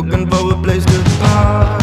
Looking for a place to park.